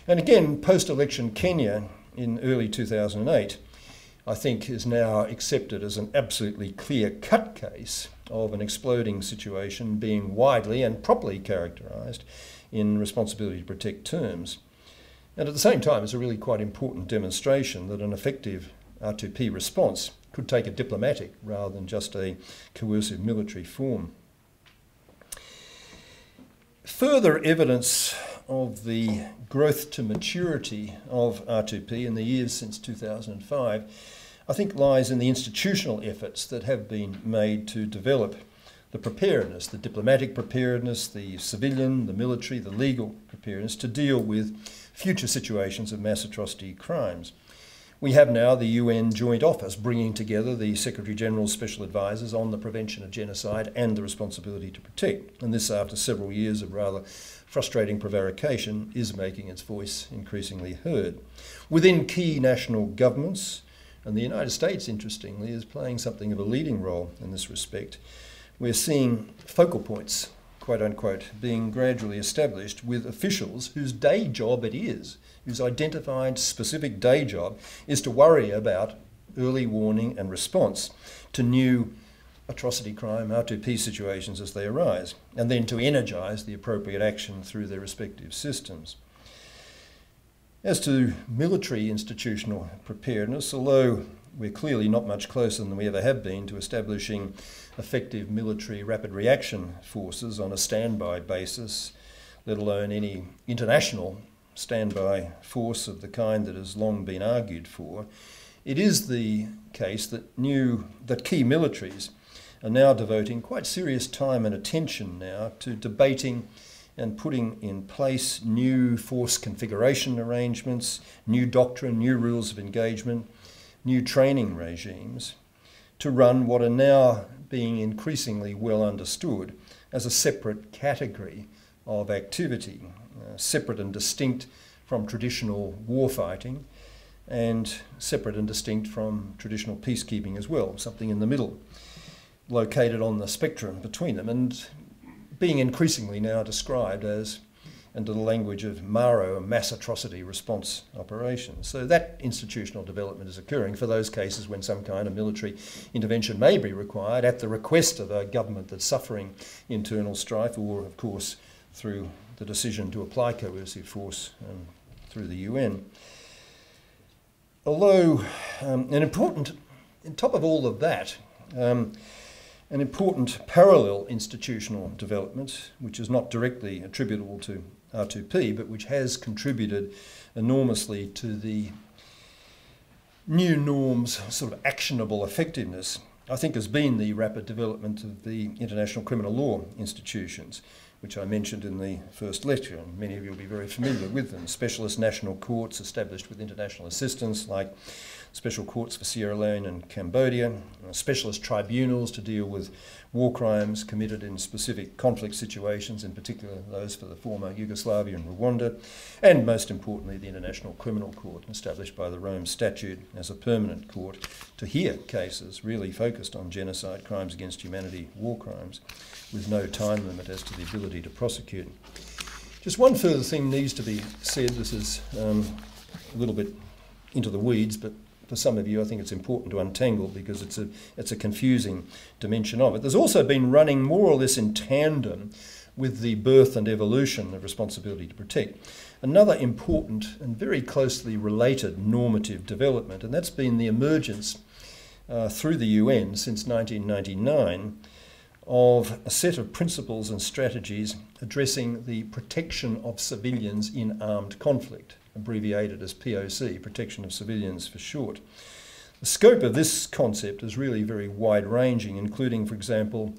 And again, post election Kenya in early 2008, I think, is now accepted as an absolutely clear cut case of an exploding situation being widely and properly characterised in responsibility to protect terms. And at the same time, it's a really quite important demonstration that an effective R2P response could take a diplomatic rather than just a coercive military form. Further evidence of the growth to maturity of R2P in the years since 2005, I think, lies in the institutional efforts that have been made to develop the preparedness, the diplomatic preparedness, the civilian, the military, the legal preparedness to deal with future situations of mass atrocity crimes. We have now the UN Joint Office bringing together the Secretary General's special advisors on the prevention of genocide and the responsibility to protect. And this, after several years of rather frustrating prevarication, is making its voice increasingly heard. Within key national governments, and the United States, interestingly, is playing something of a leading role in this respect, we're seeing focal points quote unquote, being gradually established with officials whose day job it is, whose identified specific day job is to worry about early warning and response to new atrocity crime, R2P situations as they arise, and then to energise the appropriate action through their respective systems. As to military institutional preparedness, although we're clearly not much closer than we ever have been to establishing effective military rapid reaction forces on a standby basis, let alone any international standby force of the kind that has long been argued for. It is the case that new that key militaries are now devoting quite serious time and attention now to debating and putting in place new force configuration arrangements, new doctrine, new rules of engagement, new training regimes to run what are now being increasingly well understood as a separate category of activity, uh, separate and distinct from traditional warfighting, and separate and distinct from traditional peacekeeping as well, something in the middle, located on the spectrum between them, and being increasingly now described as into the language of MARO, mass atrocity response operations. So that institutional development is occurring for those cases when some kind of military intervention may be required at the request of a government that's suffering internal strife, or of course through the decision to apply coercive force um, through the UN. Although um, an important, on top of all of that, um, an important parallel institutional development, which is not directly attributable to R2P, but which has contributed enormously to the new norms sort of actionable effectiveness, I think has been the rapid development of the international criminal law institutions, which I mentioned in the first lecture, and many of you will be very familiar with them. Specialist national courts established with international assistance, like special courts for Sierra Leone and Cambodia, specialist tribunals to deal with war crimes committed in specific conflict situations, in particular those for the former Yugoslavia and Rwanda, and most importantly, the International Criminal Court, established by the Rome Statute as a permanent court to hear cases really focused on genocide, crimes against humanity, war crimes, with no time limit as to the ability to prosecute. Just one further thing needs to be said. This is um, a little bit into the weeds, but for some of you, I think it's important to untangle because it's a, it's a confusing dimension of it. There's also been running more or less in tandem with the birth and evolution of responsibility to protect. Another important and very closely related normative development, and that's been the emergence uh, through the UN since 1999 of a set of principles and strategies addressing the protection of civilians in armed conflict abbreviated as POC, Protection of Civilians for short. The scope of this concept is really very wide ranging, including, for example,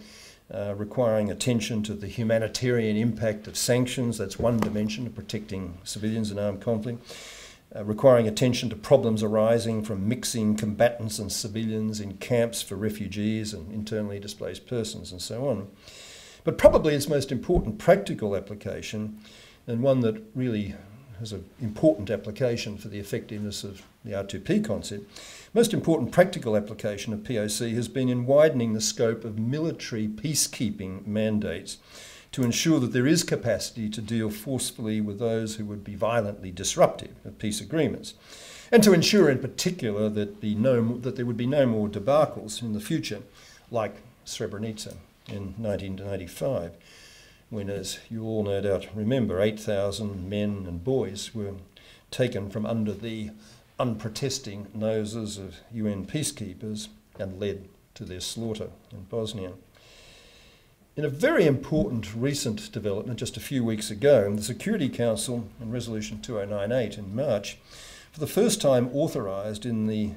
uh, requiring attention to the humanitarian impact of sanctions, that's one dimension of protecting civilians in armed conflict. Uh, requiring attention to problems arising from mixing combatants and civilians in camps for refugees and internally displaced persons, and so on. But probably its most important practical application, and one that really as an important application for the effectiveness of the R2P concept. Most important practical application of POC has been in widening the scope of military peacekeeping mandates to ensure that there is capacity to deal forcefully with those who would be violently disruptive of peace agreements, and to ensure in particular that, no, that there would be no more debacles in the future, like Srebrenica in 1995 when, as you all no doubt remember, 8,000 men and boys were taken from under the unprotesting noses of UN peacekeepers and led to their slaughter in Bosnia. In a very important recent development just a few weeks ago, the Security Council, in Resolution 2098 in March, for the first time authorised in the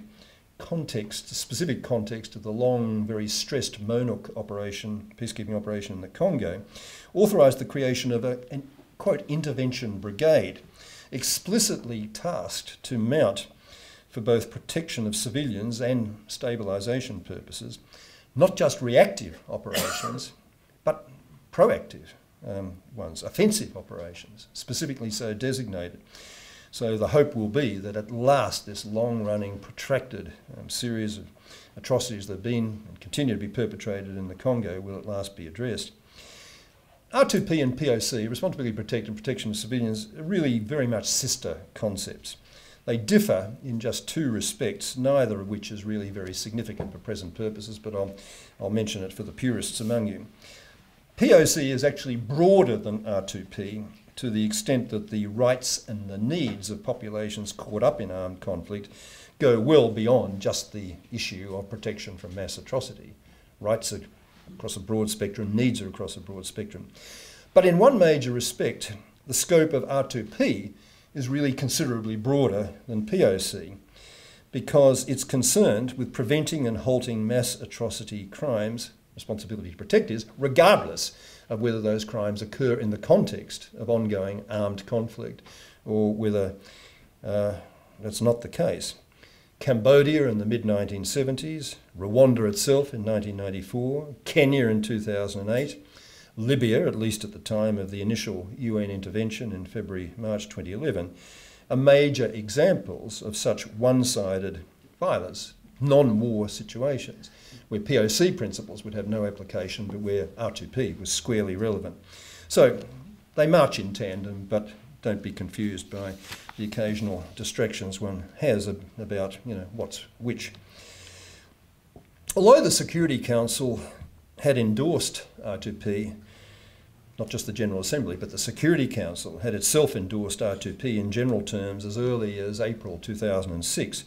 context, the specific context of the long, very stressed MONUC operation, peacekeeping operation in the Congo, authorised the creation of a, a quote intervention brigade, explicitly tasked to mount for both protection of civilians and stabilisation purposes, not just reactive operations, but proactive um, ones, offensive operations, specifically so designated. So the hope will be that at last this long running, protracted um, series of atrocities that have been and continue to be perpetrated in the Congo will at last be addressed. R2P and POC, responsibility protect and protection of civilians, are really very much sister concepts. They differ in just two respects, neither of which is really very significant for present purposes, but I'll, I'll mention it for the purists among you. POC is actually broader than R2P to the extent that the rights and the needs of populations caught up in armed conflict go well beyond just the issue of protection from mass atrocity. Rights are across a broad spectrum, needs are across a broad spectrum. But in one major respect, the scope of R2P is really considerably broader than POC because it's concerned with preventing and halting mass atrocity crimes, responsibility to protect is, regardless of whether those crimes occur in the context of ongoing armed conflict or whether uh, that's not the case. Cambodia in the mid 1970s, Rwanda itself in 1994, Kenya in 2008, Libya, at least at the time of the initial UN intervention in February March 2011, are major examples of such one sided violence, non war situations, where POC principles would have no application but where R2P was squarely relevant. So they march in tandem, but don't be confused by the occasional distractions one has about you know what's which. Although the Security Council had endorsed R2P, not just the General Assembly, but the Security Council had itself endorsed R2P in general terms as early as April 2006,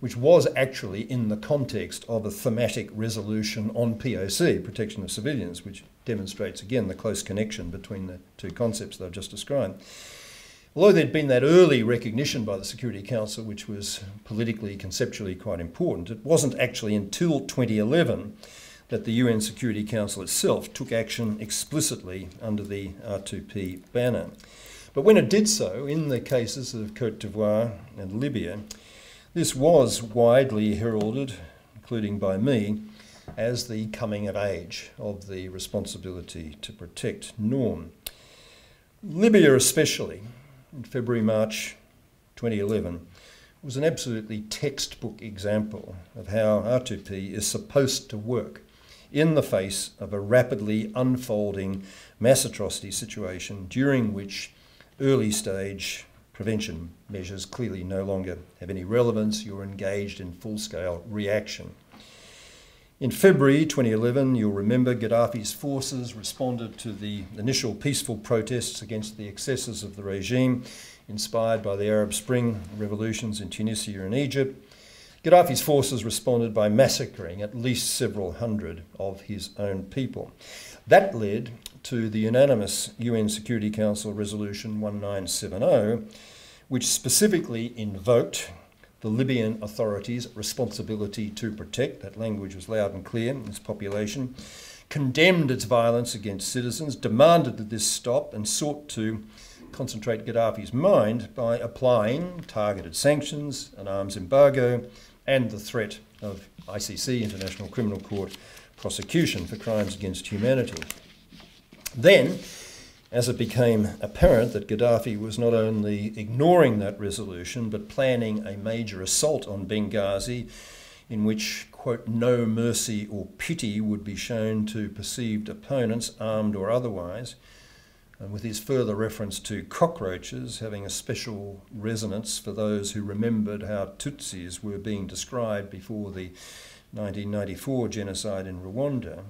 which was actually in the context of a thematic resolution on POC, protection of civilians, which demonstrates again the close connection between the two concepts that I've just described. Although there'd been that early recognition by the Security Council, which was politically, conceptually quite important, it wasn't actually until 2011 that the UN Security Council itself took action explicitly under the R2P banner. But when it did so, in the cases of Cote d'Ivoire and Libya, this was widely heralded, including by me, as the coming of age of the responsibility to protect norm. Libya, especially, in February, March 2011 was an absolutely textbook example of how R2P is supposed to work in the face of a rapidly unfolding mass atrocity situation during which early stage prevention measures clearly no longer have any relevance. You're engaged in full scale reaction. In February 2011, you'll remember Gaddafi's forces responded to the initial peaceful protests against the excesses of the regime, inspired by the Arab Spring revolutions in Tunisia and Egypt. Gaddafi's forces responded by massacring at least several hundred of his own people. That led to the unanimous UN Security Council Resolution 1970, which specifically invoked the Libyan authorities' responsibility to protect, that language was loud and clear in its population, condemned its violence against citizens, demanded that this stop, and sought to concentrate Gaddafi's mind by applying targeted sanctions, an arms embargo, and the threat of ICC, International Criminal Court, prosecution for crimes against humanity. Then, as it became apparent that Gaddafi was not only ignoring that resolution but planning a major assault on Benghazi in which, quote, no mercy or pity would be shown to perceived opponents, armed or otherwise, and with his further reference to cockroaches having a special resonance for those who remembered how Tutsis were being described before the 1994 genocide in Rwanda,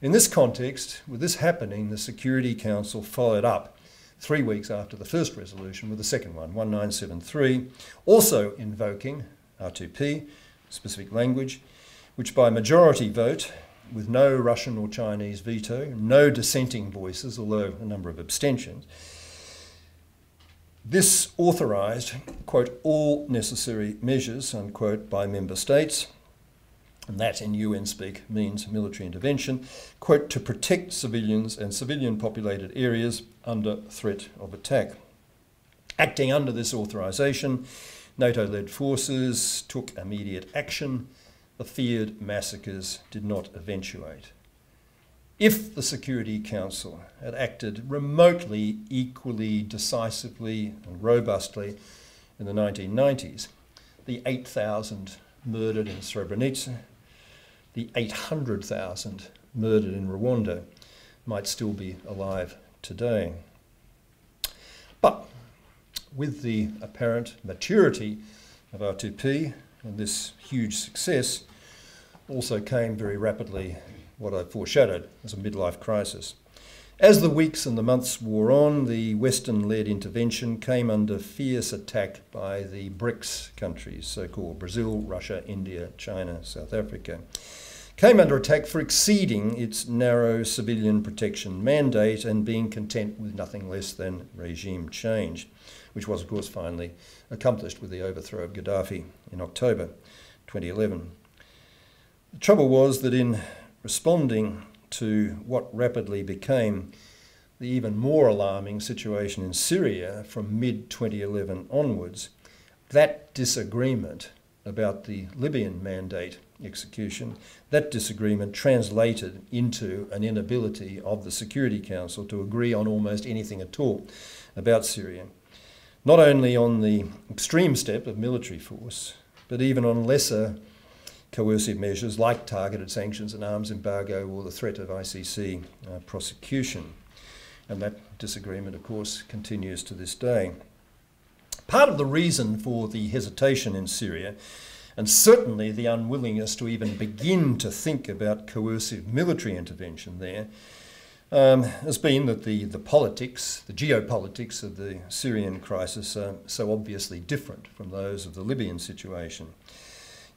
in this context, with this happening, the Security Council followed up three weeks after the first resolution with the second one, 1973, also invoking R2P, specific language, which by majority vote, with no Russian or Chinese veto, no dissenting voices, although a number of abstentions, this authorised, quote, all necessary measures, unquote, by member states and that in UN speak means military intervention, quote, to protect civilians and civilian populated areas under threat of attack. Acting under this authorization, NATO led forces took immediate action. The feared massacres did not eventuate. If the Security Council had acted remotely equally decisively and robustly in the 1990s, the 8,000 murdered in Srebrenica, the 800,000 murdered in Rwanda might still be alive today. But with the apparent maturity of R2P and this huge success, also came very rapidly what I foreshadowed as a midlife crisis. As the weeks and the months wore on, the Western led intervention came under fierce attack by the BRICS countries, so called Brazil, Russia, India, China, South Africa. Came under attack for exceeding its narrow civilian protection mandate and being content with nothing less than regime change, which was, of course, finally accomplished with the overthrow of Gaddafi in October 2011. The trouble was that in responding to what rapidly became the even more alarming situation in Syria from mid 2011 onwards, that disagreement about the Libyan mandate execution, that disagreement translated into an inability of the Security Council to agree on almost anything at all about Syria. Not only on the extreme step of military force, but even on lesser coercive measures like targeted sanctions and arms embargo or the threat of ICC uh, prosecution. And that disagreement, of course, continues to this day. Part of the reason for the hesitation in Syria, and certainly the unwillingness to even begin to think about coercive military intervention there, um, has been that the, the politics, the geopolitics of the Syrian crisis are so obviously different from those of the Libyan situation.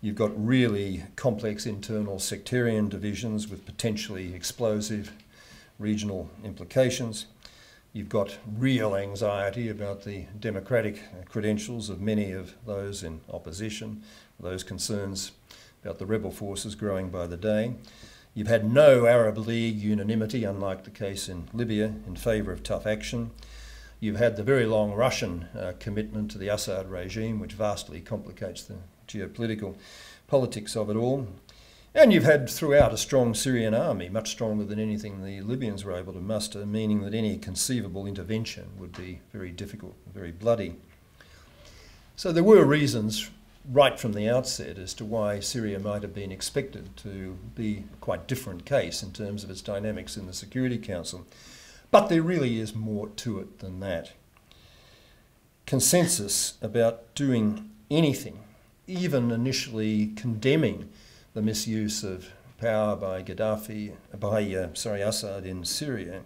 You've got really complex internal sectarian divisions with potentially explosive regional implications. You've got real anxiety about the democratic credentials of many of those in opposition, those concerns about the rebel forces growing by the day. You've had no Arab League unanimity, unlike the case in Libya, in favour of tough action. You've had the very long Russian uh, commitment to the Assad regime, which vastly complicates the geopolitical politics of it all. And you've had throughout a strong Syrian army, much stronger than anything the Libyans were able to muster, meaning that any conceivable intervention would be very difficult, very bloody. So there were reasons right from the outset as to why Syria might have been expected to be a quite different case in terms of its dynamics in the Security Council. But there really is more to it than that. Consensus about doing anything even initially condemning the misuse of power by Gaddafi, by uh, sorry Assad in Syria,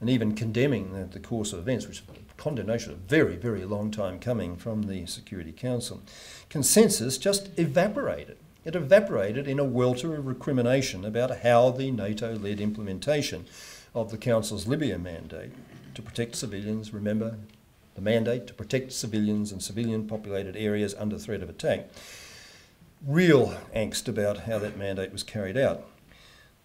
and even condemning the, the course of events, which condemnation a very, very long time coming from the Security Council. Consensus just evaporated. It evaporated in a welter of recrimination about how the NATO-led implementation of the Council's Libya mandate to protect civilians, remember, the mandate to protect civilians and civilian populated areas under threat of attack. Real angst about how that mandate was carried out.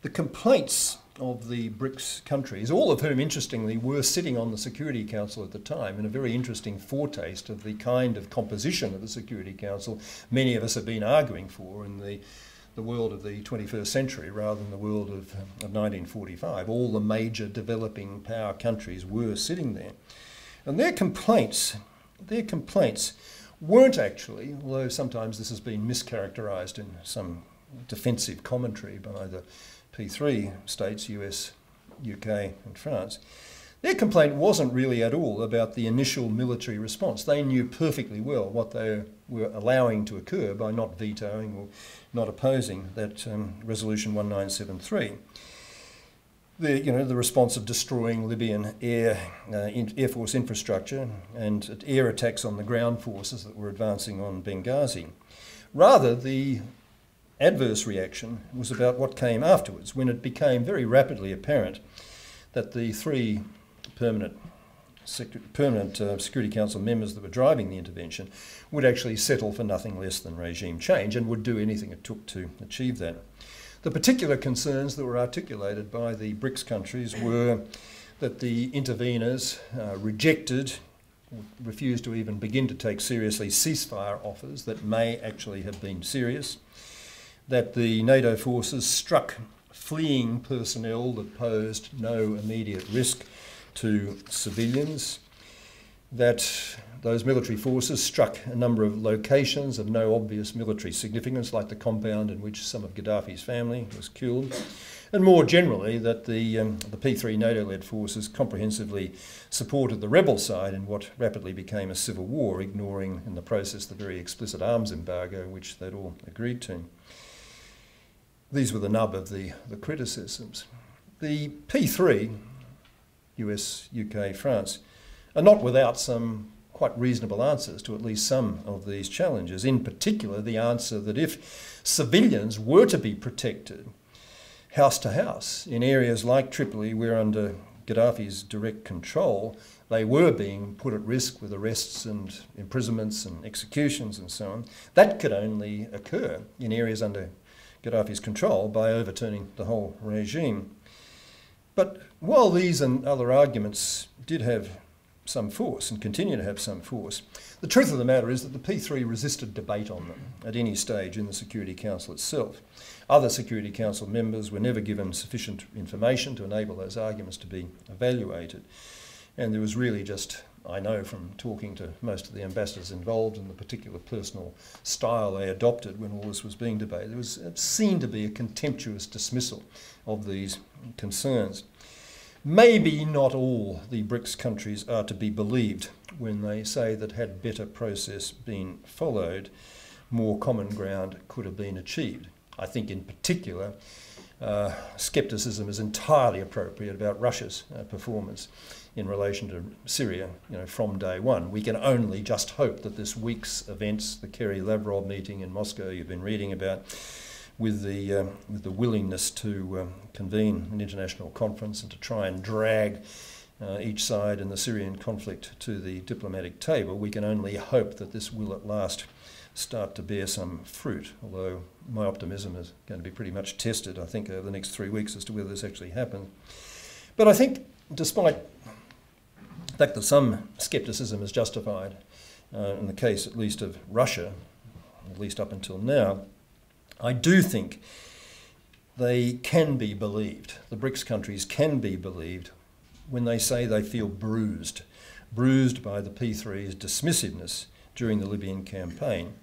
The complaints of the BRICS countries, all of whom, interestingly, were sitting on the Security Council at the time, in a very interesting foretaste of the kind of composition of the Security Council many of us have been arguing for in the, the world of the 21st century rather than the world of, of 1945. All the major developing power countries were sitting there. And their complaints, their complaints weren't actually, although sometimes this has been mischaracterized in some defensive commentary by the P3 states, US, UK, and France. Their complaint wasn't really at all about the initial military response. They knew perfectly well what they were allowing to occur by not vetoing or not opposing that um, Resolution 1973 the, you know, the response of destroying Libyan air, uh, in, air force infrastructure and air attacks on the ground forces that were advancing on Benghazi. Rather, the adverse reaction was about what came afterwards, when it became very rapidly apparent that the three permanent permanent uh, Security Council members that were driving the intervention would actually settle for nothing less than regime change and would do anything it took to achieve that. The particular concerns that were articulated by the BRICS countries were that the interveners uh, rejected, refused to even begin to take seriously ceasefire offers that may actually have been serious, that the NATO forces struck fleeing personnel that posed no immediate risk to civilians, that those military forces struck a number of locations of no obvious military significance, like the compound in which some of Gaddafi's family was killed, and more generally, that the, um, the P3 NATO led forces comprehensively supported the rebel side in what rapidly became a civil war, ignoring in the process the very explicit arms embargo which they'd all agreed to. These were the nub of the, the criticisms. The P3, US, UK, France, are not without some quite reasonable answers to at least some of these challenges. In particular, the answer that if civilians were to be protected house to house in areas like Tripoli, where under Gaddafi's direct control, they were being put at risk with arrests and imprisonments and executions and so on. That could only occur in areas under Gaddafi's control by overturning the whole regime. But while these and other arguments did have some force and continue to have some force. The truth of the matter is that the P3 resisted debate on them at any stage in the Security Council itself. Other Security Council members were never given sufficient information to enable those arguments to be evaluated. And there was really just, I know from talking to most of the ambassadors involved and the particular personal style they adopted when all this was being debated, there was seen to be a contemptuous dismissal of these concerns. Maybe not all the BRICS countries are to be believed when they say that had better process been followed, more common ground could have been achieved. I think in particular, uh, scepticism is entirely appropriate about Russia's uh, performance in relation to Syria you know, from day one. We can only just hope that this week's events, the Kerry Lavrov meeting in Moscow you've been reading about, with the, uh, with the willingness to um, convene an international conference and to try and drag uh, each side in the Syrian conflict to the diplomatic table, we can only hope that this will at last start to bear some fruit, although my optimism is going to be pretty much tested, I think, over the next three weeks as to whether this actually happens. But I think, despite the fact that some scepticism is justified, uh, in the case at least of Russia, at least up until now, I do think they can be believed, the BRICS countries can be believed when they say they feel bruised, bruised by the P3's dismissiveness during the Libyan campaign.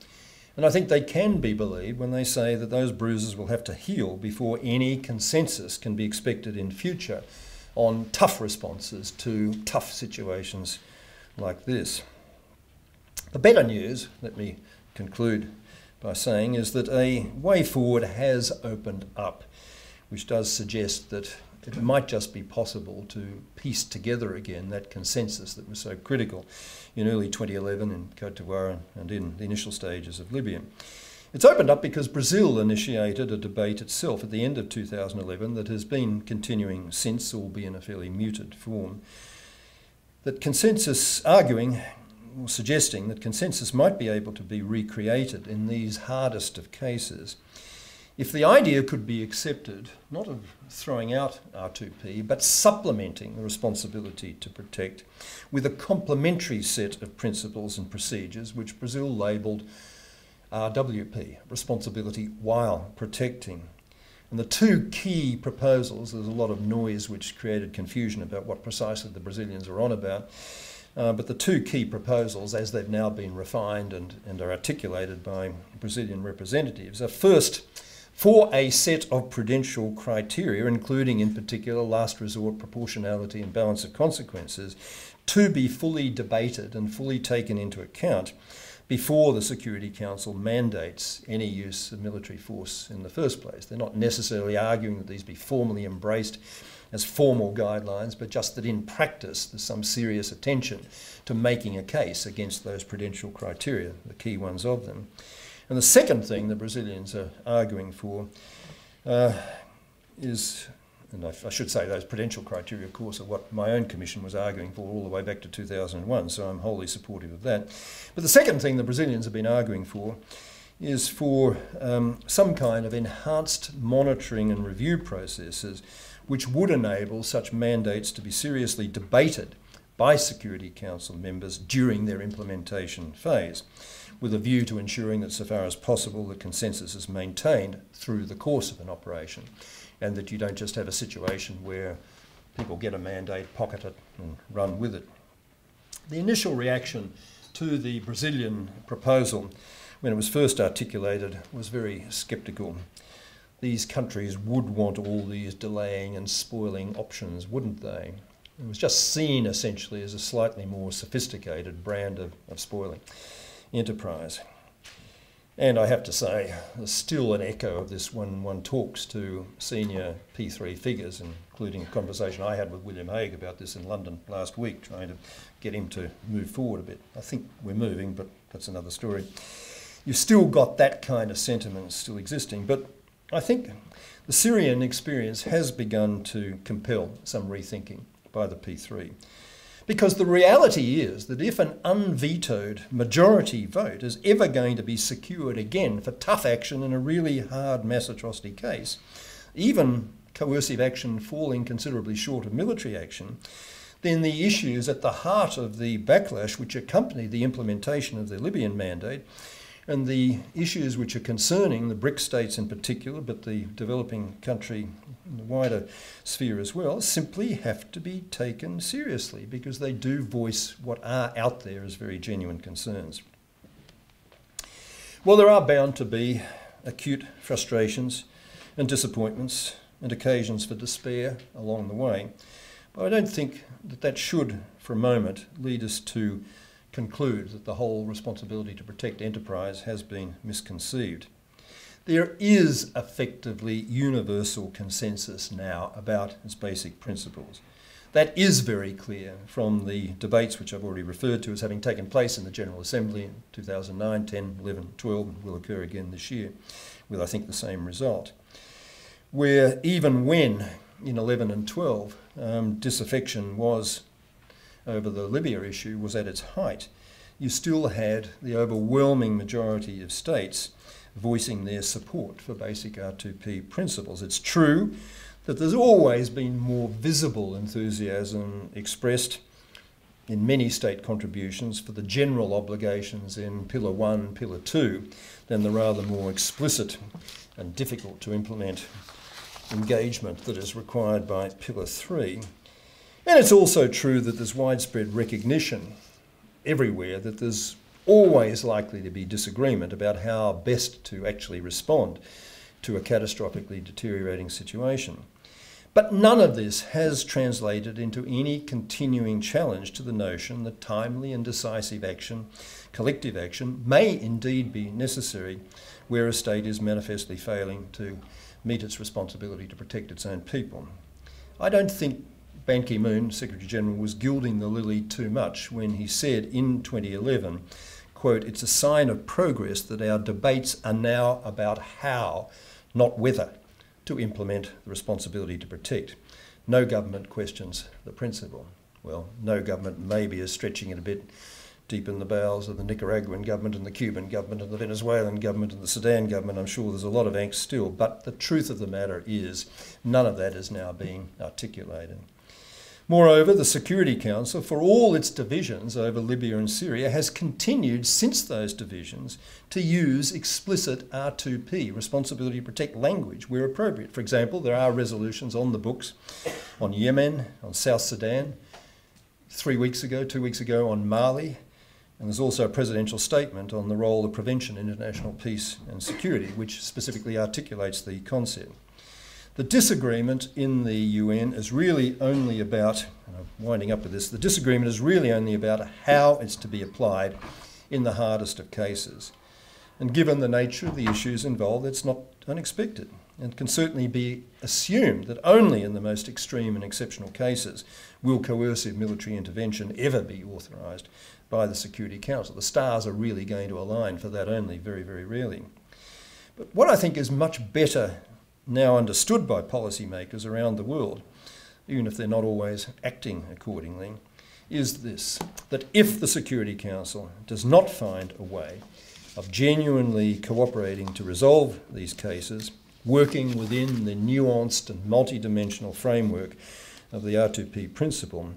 And I think they can be believed when they say that those bruises will have to heal before any consensus can be expected in future on tough responses to tough situations like this. The better news, let me conclude by saying is that a way forward has opened up, which does suggest that it might just be possible to piece together again that consensus that was so critical in early 2011 in Cote d'Ivoire and in the initial stages of Libya. It's opened up because Brazil initiated a debate itself at the end of 2011 that has been continuing since, albeit in a fairly muted form. That consensus arguing suggesting that consensus might be able to be recreated in these hardest of cases if the idea could be accepted, not of throwing out R2P, but supplementing the responsibility to protect with a complementary set of principles and procedures which Brazil labelled RWP, responsibility while protecting. And the two key proposals, there's a lot of noise which created confusion about what precisely the Brazilians are on about. Uh, but the two key proposals, as they've now been refined and, and are articulated by Brazilian representatives, are first for a set of prudential criteria, including in particular last resort proportionality and balance of consequences, to be fully debated and fully taken into account before the Security Council mandates any use of military force in the first place. They're not necessarily arguing that these be formally embraced as formal guidelines, but just that in practice there's some serious attention to making a case against those prudential criteria, the key ones of them. And the second thing the Brazilians are arguing for uh, is, and I, I, should say those prudential criteria, of course, are what my own commission was arguing for all the way back to 2001, so I'm wholly supportive of that. But the second thing the Brazilians have been arguing for is for um, some kind of enhanced monitoring and review processes which would enable such mandates to be seriously debated by Security Council members during their implementation phase, with a view to ensuring that, so far as possible, the consensus is maintained through the course of an operation, and that you don't just have a situation where people get a mandate, pocket it, and run with it. The initial reaction to the Brazilian proposal, when it was first articulated, was very sceptical. These countries would want all these delaying and spoiling options, wouldn't they? It was just seen essentially as a slightly more sophisticated brand of, of spoiling enterprise. And I have to say, there's still an echo of this when one talks to senior P3 figures, including a conversation I had with William Hague about this in London last week, trying to get him to move forward a bit. I think we're moving, but that's another story. You've still got that kind of sentiment still existing, but I think the Syrian experience has begun to compel some rethinking by the P3. Because the reality is that if an unvetoed majority vote is ever going to be secured again for tough action in a really hard mass atrocity case, even coercive action falling considerably short of military action, then the issues at the heart of the backlash which accompanied the implementation of the Libyan mandate and the issues which are concerning the BRIC states in particular, but the developing country in the wider sphere as well, simply have to be taken seriously because they do voice what are out there as very genuine concerns. Well, there are bound to be acute frustrations and disappointments and occasions for despair along the way. But I don't think that that should, for a moment, lead us to conclude that the whole responsibility to protect enterprise has been misconceived. There is effectively universal consensus now about its basic principles. That is very clear from the debates which I've already referred to as having taken place in the General Assembly in 2009, 10, 11, 12, and will occur again this year, with I think the same result. Where even when in 11 and 12 um, disaffection was over the Libya issue was at its height, you still had the overwhelming majority of states voicing their support for basic R2P principles. It's true that there's always been more visible enthusiasm expressed in many state contributions for the general obligations in Pillar 1, Pillar 2, than the rather more explicit and difficult to implement engagement that is required by Pillar 3. And it's also true that there's widespread recognition everywhere that there's always likely to be disagreement about how best to actually respond to a catastrophically deteriorating situation. But none of this has translated into any continuing challenge to the notion that timely and decisive action, collective action, may indeed be necessary where a state is manifestly failing to meet its responsibility to protect its own people. I don't think Ban Ki moon, Secretary General, was gilding the lily too much when he said in 2011, quote, it's a sign of progress that our debates are now about how, not whether, to implement the responsibility to protect. No government questions the principle. Well, no government maybe is stretching it a bit deep in the bowels of the Nicaraguan government and the Cuban government and the Venezuelan government and the Sudan government. I'm sure there's a lot of angst still, but the truth of the matter is none of that is now being articulated. Moreover, the Security Council, for all its divisions over Libya and Syria, has continued since those divisions to use explicit R2P, responsibility to protect language, where appropriate. For example, there are resolutions on the books on Yemen, on South Sudan, three weeks ago, two weeks ago on Mali, and there's also a presidential statement on the role of prevention in international peace and security, which specifically articulates the concept. The disagreement in the UN is really only about, I'm winding up with this, the disagreement is really only about how it's to be applied in the hardest of cases. And given the nature of the issues involved, it's not unexpected and can certainly be assumed that only in the most extreme and exceptional cases will coercive military intervention ever be authorised by the Security Council. The stars are really going to align for that only very, very rarely. But what I think is much better now understood by policymakers around the world, even if they're not always acting accordingly, is this that if the Security Council does not find a way of genuinely cooperating to resolve these cases, working within the nuanced and multidimensional framework of the R2P principle,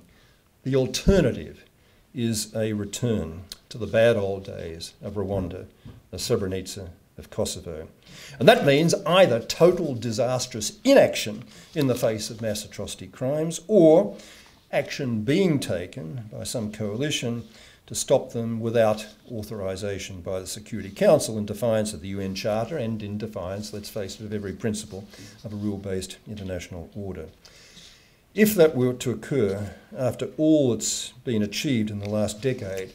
the alternative is a return to the bad old days of Rwanda, of Srebrenica, of Kosovo. And that means either total disastrous inaction in the face of mass atrocity crimes or action being taken by some coalition to stop them without authorization by the Security Council in defiance of the UN Charter and in defiance, let's face it, of every principle of a rule based international order. If that were to occur after all that's been achieved in the last decade,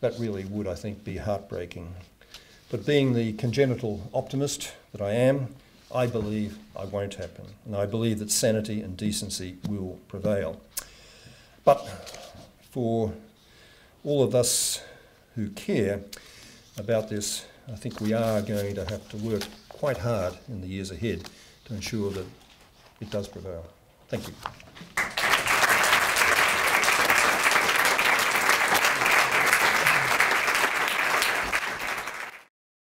that really would, I think, be heartbreaking. But being the congenital optimist that I am, I believe I won't happen, and I believe that sanity and decency will prevail. But for all of us who care about this, I think we are going to have to work quite hard in the years ahead to ensure that it does prevail. Thank you.